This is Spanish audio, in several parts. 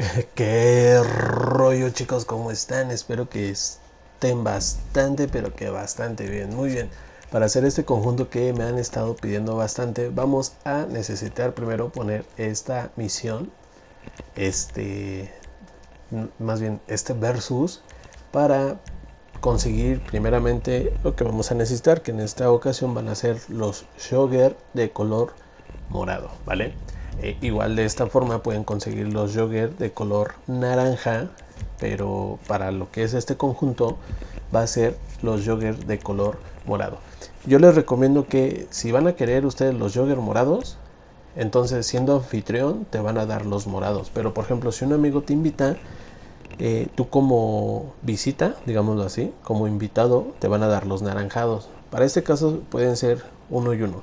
¿Qué rollo chicos? ¿Cómo están? Espero que estén bastante, pero que bastante bien. Muy bien. Para hacer este conjunto que me han estado pidiendo bastante, vamos a necesitar primero poner esta misión. Este, más bien este versus para conseguir primeramente lo que vamos a necesitar, que en esta ocasión van a ser los sugar de color morado, ¿vale? Eh, igual de esta forma pueden conseguir los jogger de color naranja, pero para lo que es este conjunto va a ser los jogger de color morado. Yo les recomiendo que si van a querer ustedes los jogger morados, entonces siendo anfitrión te van a dar los morados. Pero por ejemplo, si un amigo te invita, eh, tú como visita, digámoslo así, como invitado, te van a dar los naranjados. Para este caso pueden ser uno y uno.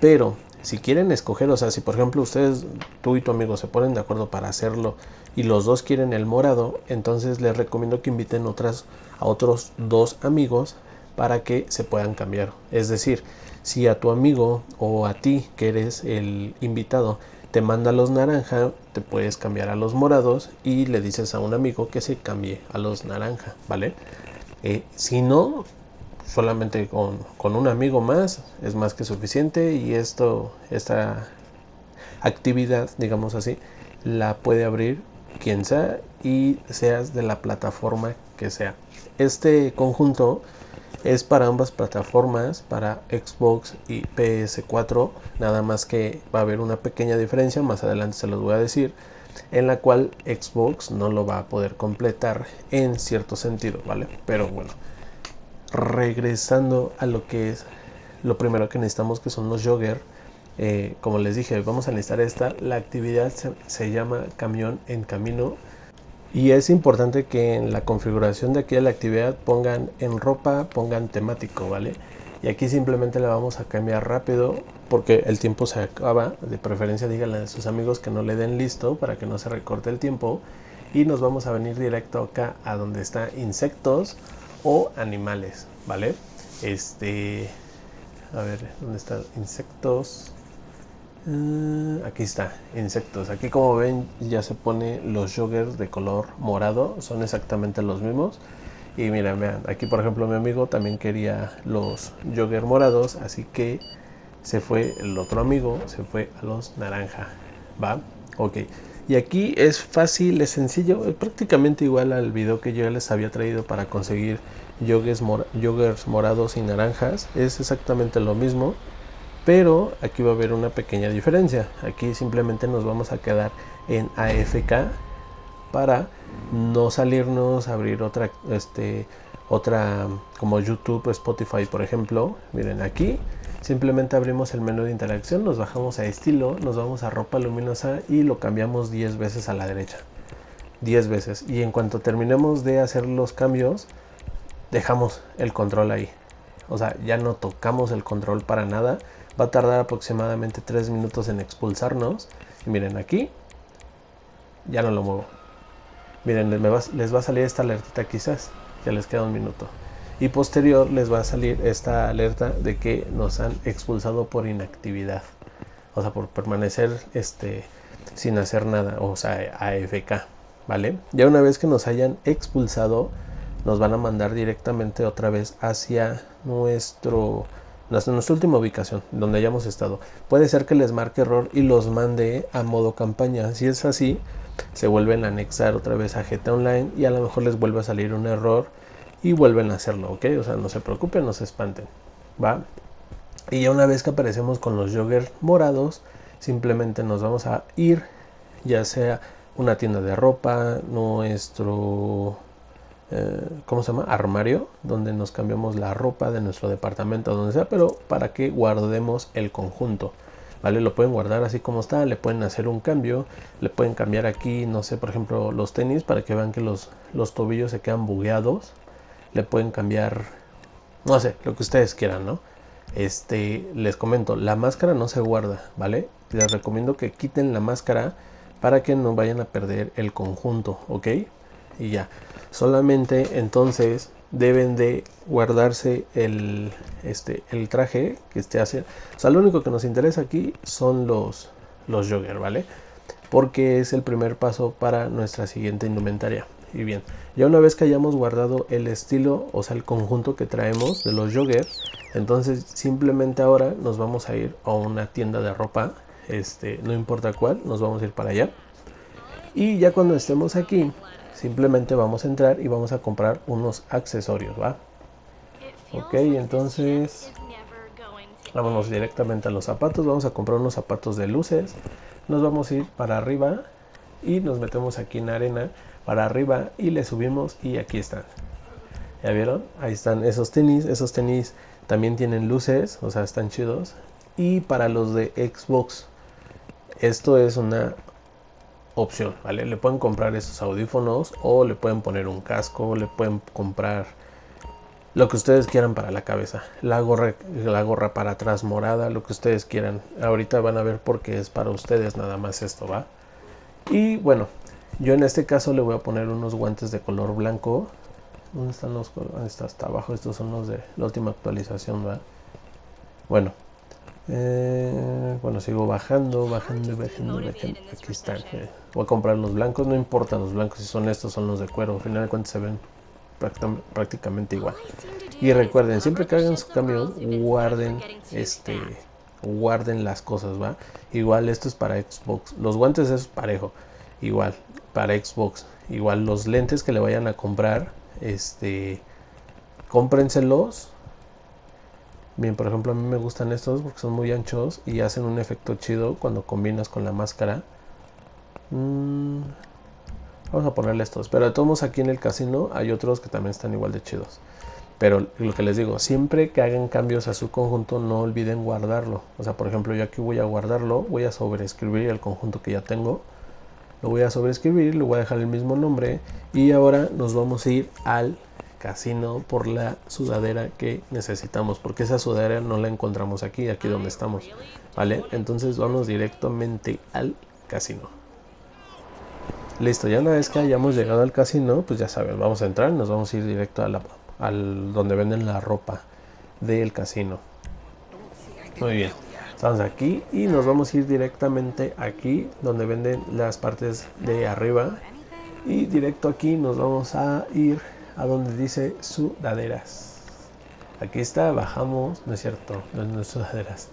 Pero si quieren escoger, o sea, si por ejemplo ustedes, tú y tu amigo se ponen de acuerdo para hacerlo y los dos quieren el morado, entonces les recomiendo que inviten otras a otros dos amigos para que se puedan cambiar. Es decir, si a tu amigo o a ti que eres el invitado te manda los naranja, te puedes cambiar a los morados y le dices a un amigo que se cambie a los naranja, ¿vale? Eh, si no, solamente con, un amigo más es más que suficiente y esto, esta actividad, digamos así, la puede abrir quien sea y seas de la plataforma que sea. Este conjunto es para ambas plataformas, para Xbox y PS4, nada más que va a haber una pequeña diferencia, más adelante se los voy a decir, en la cual Xbox no lo va a poder completar en cierto sentido, ¿vale? Pero bueno, regresando a lo que es lo primero que necesitamos que son los jogger eh, como les dije vamos a necesitar esta la actividad se, llama camión en camino y es importante que en la configuración de aquí de la actividad pongan en ropa pongan temático vale y aquí simplemente le vamos a cambiar rápido porque el tiempo se acaba de preferencia díganle a sus amigos que no le den listo para que no se recorte el tiempo y nos vamos a venir directo acá a donde está insectos o animales, ¿vale? Este, a ver, ¿dónde están? Insectos. Ah, aquí está, insectos. Aquí como ven ya se pone los joggers de color morado, son exactamente los mismos. Y miren, vean, aquí por ejemplo mi amigo también quería los joggers morados, así que se fue el otro amigo, se fue a los naranja, ¿va? Ok. Y aquí es fácil, es sencillo, es prácticamente igual al video que yo les había traído para conseguir joggers, morados y naranjas. Es exactamente lo mismo, pero aquí va a haber una pequeña diferencia. Aquí simplemente nos vamos a quedar en AFK para no salirnos, abrir otra, este, otra como YouTube, Spotify, por ejemplo. Miren aquí Simplemente abrimos el menú de interacción, nos bajamos a estilo, nos vamos a ropa luminosa y lo cambiamos 10 veces a la derecha. 10 veces. Y en cuanto terminemos de hacer los cambios, dejamos el control ahí. O sea, ya no tocamos el control para nada. Va a tardar aproximadamente 3 minutos en expulsarnos. Y miren aquí, ya no lo muevo. Miren, les va a salir esta alerta quizás. Ya les queda un minuto y posterior les va a salir esta alerta de que nos han expulsado por inactividad o sea por permanecer este sin hacer nada o sea AFK vale ya una vez que nos hayan expulsado nos van a mandar directamente otra vez hacia nuestro nuestra, nuestra última ubicación donde hayamos estado. Puede ser que les marque error y los mande a modo campaña. Si es así se vuelven a anexar otra vez a GT Online y a lo mejor les vuelve a salir un error y vuelven a hacerlo, ¿ok? O sea, no se preocupen, no se espanten, ¿va? Y ya una vez que aparecemos con los joggers morados, simplemente nos vamos a ir, ya sea una tienda de ropa, nuestro, eh, ¿cómo se llama? Armario, donde nos cambiamos la ropa de nuestro departamento, donde sea, pero para que guardemos el conjunto. ¿Vale? Lo pueden guardar así como está, le pueden hacer un cambio, le pueden cambiar aquí, no sé, por ejemplo, los tenis para que vean que los, los tobillos se quedan bugueados, le pueden cambiar, no sé, lo que ustedes quieran, ¿no? Este, les comento, la máscara no se guarda, ¿vale? Les recomiendo que quiten la máscara para que no vayan a perder el conjunto, ¿ok? Y ya, solamente entonces deben de guardarse el, este, el traje que esté haciendo. O sea, lo único que nos interesa aquí son los, los jogger, ¿vale? porque es el primer paso para nuestra siguiente indumentaria. Y bien, ya una vez que hayamos guardado el estilo, o sea, el conjunto que traemos de los jogger, entonces simplemente ahora nos vamos a ir a una tienda de ropa, este, no importa cuál, nos vamos a ir para allá. Y ya cuando estemos aquí, simplemente vamos a entrar y vamos a comprar unos accesorios, ¿va? Ok, entonces vámonos directamente a los zapatos, vamos a comprar unos zapatos de luces, nos vamos a ir para arriba y nos metemos aquí en arena para arriba y le subimos y aquí están. ¿Ya vieron? Ahí están esos tenis, esos tenis también tienen luces, o sea, están chidos. Y para los de Xbox, esto es una opción, ¿vale? Le pueden comprar esos audífonos o le pueden poner un casco, le pueden comprar lo que ustedes quieran para la cabeza. La gorra, la gorra para atrás morada, lo que ustedes quieran. Ahorita van a ver por qué es para ustedes nada más esto, ¿va? Y bueno, yo en este caso le voy a poner unos guantes de color blanco. ¿Dónde están los colores? Está hasta abajo. Estos son los de la última actualización, ¿va? Bueno, eh, bueno, sigo bajando, bajando, bajando, bajando. Aquí están. Eh. Voy a comprar los blancos, no importa los blancos, si son estos, son los de cuero. Al final de cuentas se ven prácticamente igual. Y recuerden, siempre que hagan su cambio, guarden este guarden las cosas, ¿va? Igual esto es para Xbox. Los guantes es parejo. Igual, para Xbox. Igual los lentes que le vayan a comprar, este cómprenselos Bien, por ejemplo, a mí me gustan estos porque son muy anchos y hacen un efecto chido cuando combinas con la máscara. Mm, vamos a ponerle estos. Pero de todos aquí en el casino hay otros que también están igual de chidos. Pero lo que les digo, siempre que hagan cambios a su conjunto, no olviden guardarlo. O sea, por ejemplo, yo aquí voy a guardarlo, voy a sobreescribir el conjunto que ya tengo. Lo voy a sobreescribir, le voy a dejar el mismo nombre. Y ahora nos vamos a ir al casino por la sudadera que necesitamos porque esa sudadera no la encontramos aquí aquí donde estamos vale entonces vamos directamente al casino. Listo ya una vez que hayamos llegado al casino pues ya saben vamos a entrar nos vamos a ir directo a la, al donde venden la ropa del casino. Muy bien estamos aquí y nos vamos a ir directamente aquí donde venden las partes de arriba y directo aquí nos vamos a ir a donde dice sudaderas. Aquí está, bajamos, no es cierto, no es sudaderas.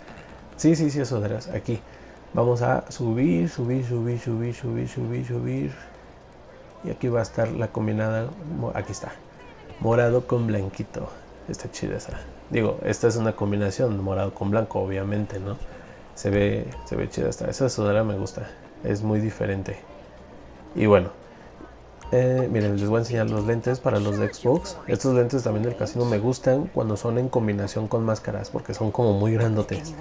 Sí, sí, sí, es sudaderas, aquí. Vamos a subir, subir, subir, subir, subir, subir, subir. Y aquí va a estar la combinada, aquí está, morado con blanquito. Está chida esa. Digo, esta es una combinación morado con blanco, obviamente, ¿no? Se ve, se ve chida esta. Esa sudadera me gusta, es muy diferente. Y bueno, eh, miren, les voy a enseñar los lentes para los de Xbox. Estos lentes también del casino me gustan cuando son en combinación con máscaras porque son como muy grandotes.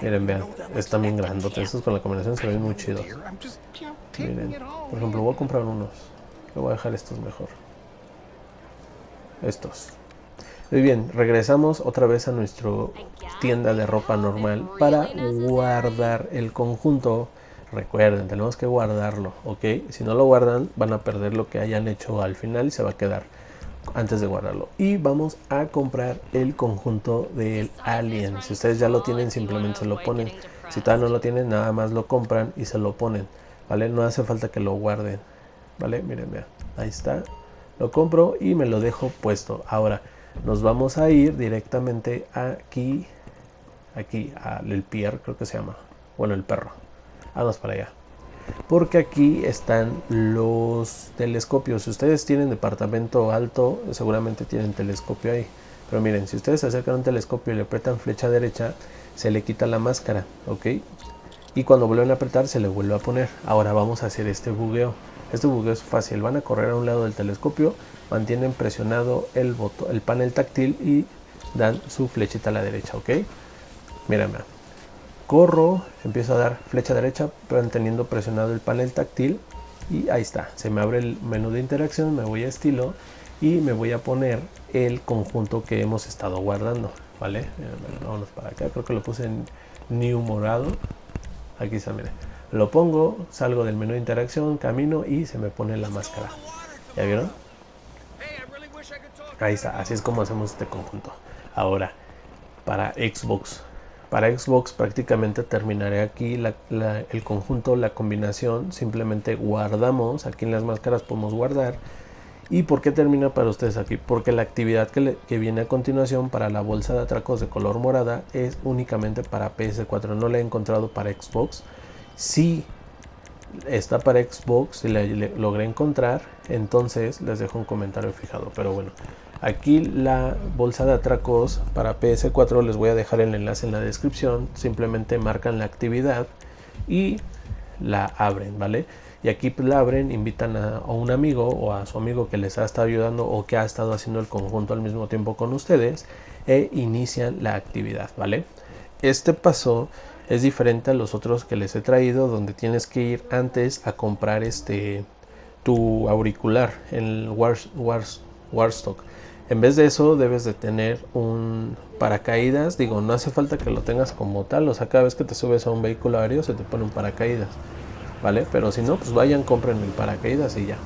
Miren, vean, están bien grandotes. Estos con la combinación se ven muy chidos. Miren, por ejemplo, voy a comprar unos. Le voy a dejar estos mejor. Estos. Muy bien, regresamos otra vez a nuestra tienda de ropa normal para guardar el conjunto Recuerden, tenemos que guardarlo, ¿ok? Si no lo guardan, van a perder lo que hayan hecho al final y se va a quedar antes de guardarlo. Y vamos a comprar el conjunto del Alien. Si ustedes ya lo tienen, simplemente se lo ponen. Si todavía no lo tienen, nada más lo compran y se lo ponen, ¿vale? No hace falta que lo guarden, ¿vale? Miren, vean, ahí está. Lo compro y me lo dejo puesto. Ahora, nos vamos a ir directamente aquí, aquí, al Pierre, creo que se llama. Bueno, el perro vamos para allá. Porque aquí están los telescopios. Si ustedes tienen departamento alto, seguramente tienen telescopio ahí. Pero miren, si ustedes acercan un telescopio y le apretan flecha derecha, se le quita la máscara, ¿ok? Y cuando vuelven a apretar, se le vuelve a poner. Ahora vamos a hacer este bugueo. Este bugueo es fácil. Van a correr a un lado del telescopio, mantienen presionado el, botón, el panel táctil y dan su flechita a la derecha, ¿ok? Mírenme corro, empiezo a dar flecha derecha, manteniendo presionado el panel táctil y ahí está, se me abre el menú de interacción, me voy a estilo y me voy a poner el conjunto que hemos estado guardando, ¿vale? Vámonos para acá, creo que lo puse en new morado, aquí está, miren, lo pongo, salgo del menú de interacción, camino y se me pone la máscara, ¿ya vieron? Ahí está, así es como hacemos este conjunto. Ahora, para Xbox Para Xbox prácticamente terminaré aquí el conjunto, la combinación. Simplemente guardamos. Aquí en las máscaras podemos guardar. ¿Y por qué termina para ustedes aquí? Porque la actividad que, que, viene a continuación para la bolsa de atracos de color morada es únicamente para PS4. No la he encontrado para Xbox. Si está para Xbox y la logré encontrar, entonces les dejo un comentario fijado. Pero bueno, Aquí la bolsa de atracos para PS4 les voy a dejar el enlace en la descripción. Simplemente marcan la actividad y la abren, ¿vale? Y aquí la abren, invitan a, un amigo o a su amigo que les ha estado ayudando o que ha estado haciendo el conjunto al mismo tiempo con ustedes e inician la actividad, ¿vale? Este paso es diferente a los otros que les he traído donde tienes que ir antes a comprar este tu auricular el Warstock en vez de eso debes de tener un paracaídas. Digo, no hace falta que lo tengas como tal. O sea, cada vez que te subes a un vehículo aéreo se te pone un paracaídas. ¿Vale? Pero si no, pues vayan, compren el paracaídas y ya.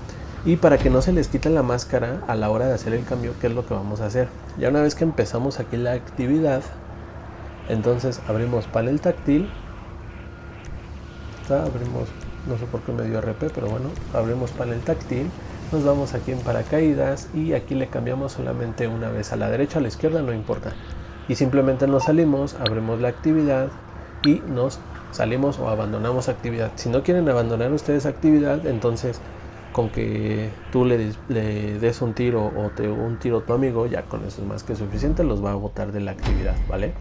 Y para que no se les quite la máscara a la hora de hacer el cambio, ¿qué es lo que vamos a hacer? Ya una vez que empezamos aquí la actividad, entonces abrimos panel táctil. Abrimos, no sé por qué me dio RP, pero bueno, abrimos panel táctil nos vamos aquí en paracaídas y aquí le cambiamos solamente una vez a la derecha o a la izquierda no importa. Y simplemente nos salimos abrimos la actividad y nos salimos o abandonamos actividad. Si no quieren abandonar ustedes actividad entonces con que tú le, des un tiro o te un tiro a tu amigo ya con eso es más que suficiente los va a botar de la actividad vale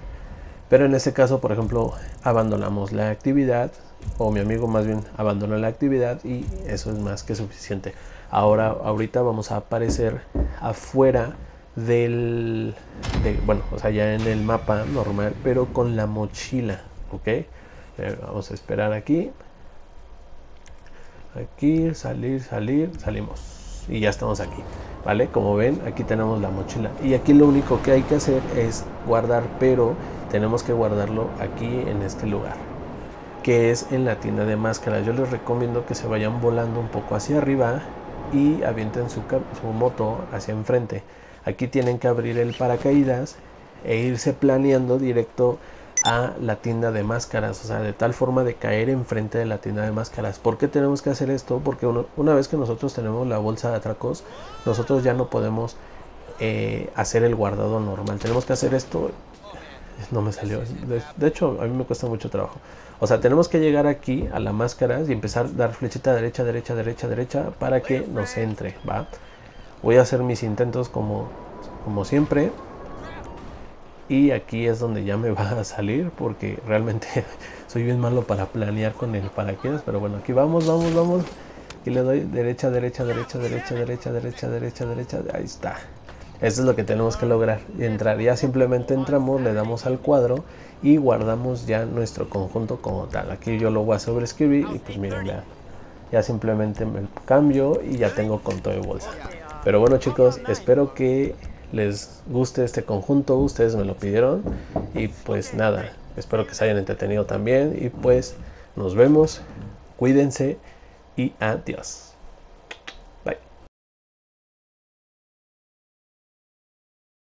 pero en este caso por ejemplo abandonamos la actividad o mi amigo más bien abandonó la actividad y eso es más que suficiente Ahora, ahorita vamos a aparecer afuera del, bueno, o sea, ya en el mapa normal, pero con la mochila, ¿ok? Eh, vamos a esperar aquí. Aquí, salir, salir, salimos. Y ya estamos aquí, ¿vale? Como ven, aquí tenemos la mochila. Y aquí lo único que hay que hacer es guardar, pero tenemos que guardarlo aquí en este lugar que es en la tienda de máscaras. Yo les recomiendo que se vayan volando un poco hacia arriba y avienten su, moto hacia enfrente. Aquí tienen que abrir el paracaídas e irse planeando directo a la tienda de máscaras, o sea, de tal forma de caer enfrente de la tienda de máscaras. ¿Por qué tenemos que hacer esto? Porque una vez que nosotros tenemos la bolsa de atracos, nosotros ya no podemos eh, hacer el guardado normal. Tenemos que hacer esto. No me salió. de hecho, a mí me cuesta mucho trabajo. O sea, tenemos que llegar aquí a la máscara y empezar a dar flechita derecha, derecha, derecha, derecha para que nos entre, ¿va? Voy a hacer mis intentos como, como siempre. Y aquí es donde ya me va a salir porque realmente soy bien malo para planear con el paraquedas. Pero bueno, aquí vamos, vamos, vamos. Y le doy derecha, derecha, derecha, derecha, derecha, derecha, derecha, derecha. Ahí está. Esto es lo que tenemos que lograr. Entrar ya simplemente entramos, le damos al cuadro y guardamos ya nuestro conjunto como tal. Aquí yo lo voy a sobreescribir y pues miren, ya, ya simplemente me cambio y ya tengo conto de bolsa. Pero bueno chicos, espero que les guste este conjunto, ustedes me lo pidieron y pues nada, espero que se hayan entretenido también y pues nos vemos, cuídense y adiós.